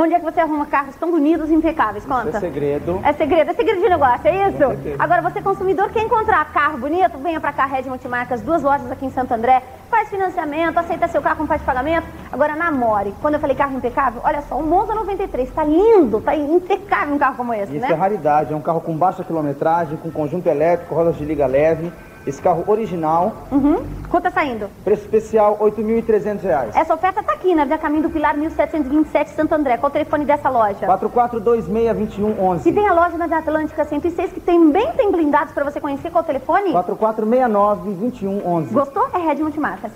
Onde é que você arruma carros tão bonitos e impecáveis? Conta. Isso é segredo. É segredo, é segredo de negócio, é isso? Agora, você consumidor quer encontrar carro bonito? Venha pra cá, Red Multimarcas, duas lojas aqui em Santo André. Faz financiamento, aceita seu carro com parte de pagamento. Agora, namore. Quando eu falei carro impecável, olha só, o Monza 93, tá lindo, tá impecável um carro como esse, Isso né? é raridade, é um carro com baixa quilometragem, com conjunto elétrico, rodas de liga leve. Esse carro original, Uhum. Quanto tá saindo? preço especial 8.300 reais. Essa oferta tá aqui, na Via Caminho do Pilar 1727, Santo André. Qual o telefone dessa loja? 44262111. E tem a loja na Via Atlântica 106, que também tem blindados pra você conhecer. Qual o telefone? 4469-2111. Gostou? É Red Multimarcas.